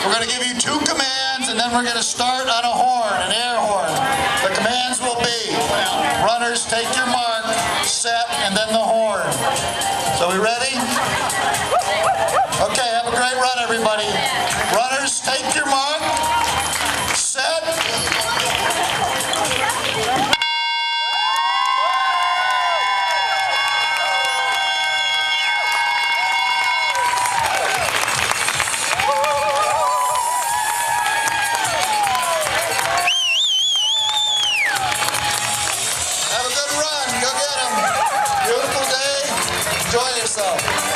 We're going to give you two commands, and then we're going to start on a horn, an air horn. The commands will be, runners, take your mark, set, and then the horn. So we ready? Okay, have a great run, everybody. Runners, take your mark. So.